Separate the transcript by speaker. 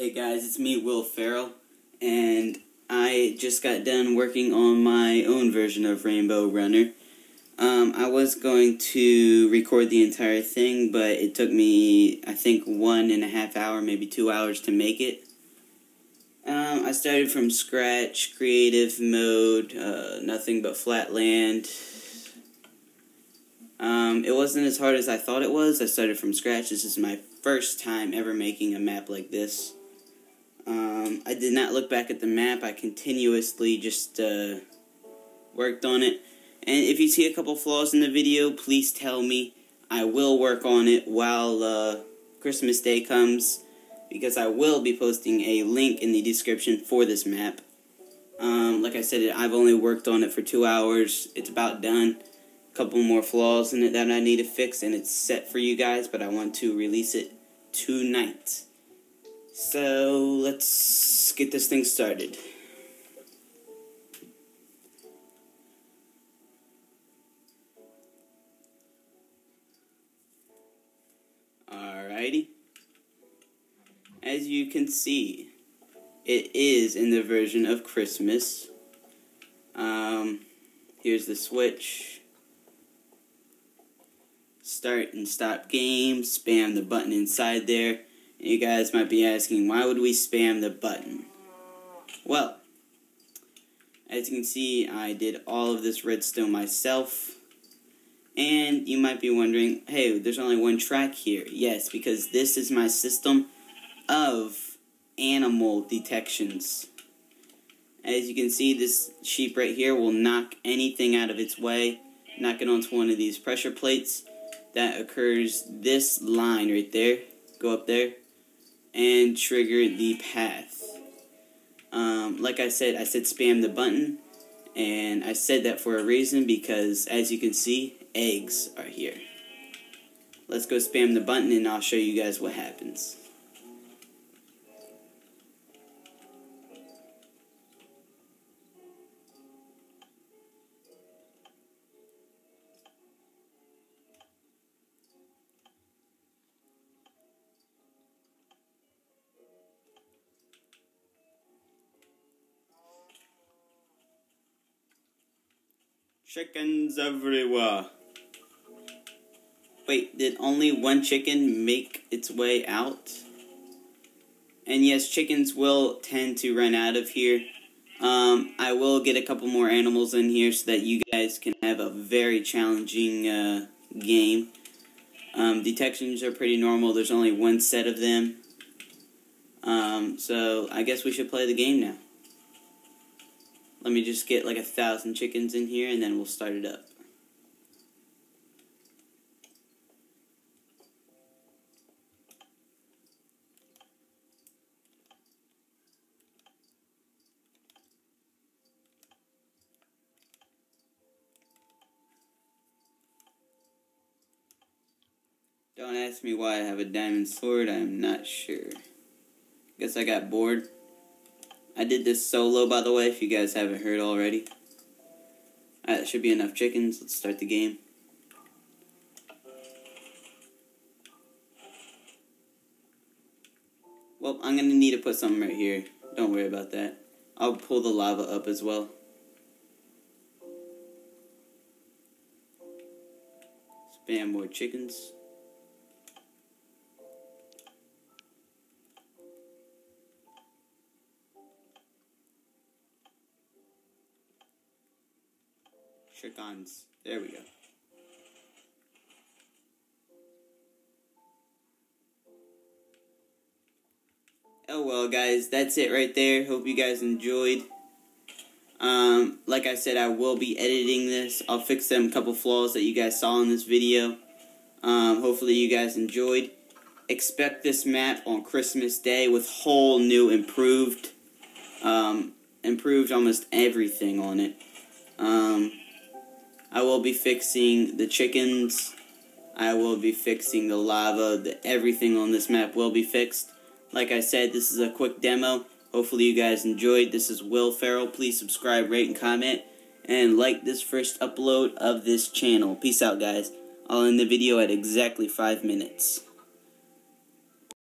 Speaker 1: Hey guys, it's me, Will Ferrell, and I just got done working on my own version of Rainbow Runner. Um, I was going to record the entire thing, but it took me, I think, one and a half hour, maybe two hours to make it. Um, I started from scratch, creative mode, uh, nothing but flat land. Um, it wasn't as hard as I thought it was. I started from scratch. This is my first time ever making a map like this. Um, I did not look back at the map. I continuously just uh, worked on it. And if you see a couple flaws in the video, please tell me. I will work on it while uh, Christmas Day comes because I will be posting a link in the description for this map. Um, like I said, I've only worked on it for two hours. It's about done. A couple more flaws in it that I need to fix, and it's set for you guys, but I want to release it tonight. So let's get this thing started. Alrighty. As you can see, it is in the version of Christmas. Um, here's the switch. Start and stop game. Spam the button inside there you guys might be asking, why would we spam the button? Well, as you can see, I did all of this redstone myself. And you might be wondering, hey, there's only one track here. Yes, because this is my system of animal detections. As you can see, this sheep right here will knock anything out of its way, knock it onto one of these pressure plates. That occurs this line right there. Go up there and trigger the path. Um, like I said, I said spam the button, and I said that for a reason because as you can see, eggs are here. Let's go spam the button and I'll show you guys what happens. Chickens everywhere. Wait, did only one chicken make its way out? And yes, chickens will tend to run out of here. Um, I will get a couple more animals in here so that you guys can have a very challenging uh, game. Um, detections are pretty normal. There's only one set of them. Um, so I guess we should play the game now. Let me just get like a thousand chickens in here and then we'll start it up. Don't ask me why I have a diamond sword, I'm not sure. Guess I got bored. I did this solo, by the way, if you guys haven't heard already. Uh, Alright, that should be enough chickens. Let's start the game. Well, I'm going to need to put something right here. Don't worry about that. I'll pull the lava up as well. Spam more chickens. Chickens. There we go. Oh well, guys, that's it right there. Hope you guys enjoyed. Um, like I said, I will be editing this. I'll fix them couple flaws that you guys saw in this video. Um, hopefully you guys enjoyed. Expect this map on Christmas Day with whole new improved, um, improved almost everything on it. Um, I will be fixing the chickens. I will be fixing the lava. The, everything on this map will be fixed. Like I said, this is a quick demo. Hopefully you guys enjoyed. This is Will Ferrell. Please subscribe, rate, and comment. And like this first upload of this channel. Peace out, guys. I'll end the video at exactly 5 minutes.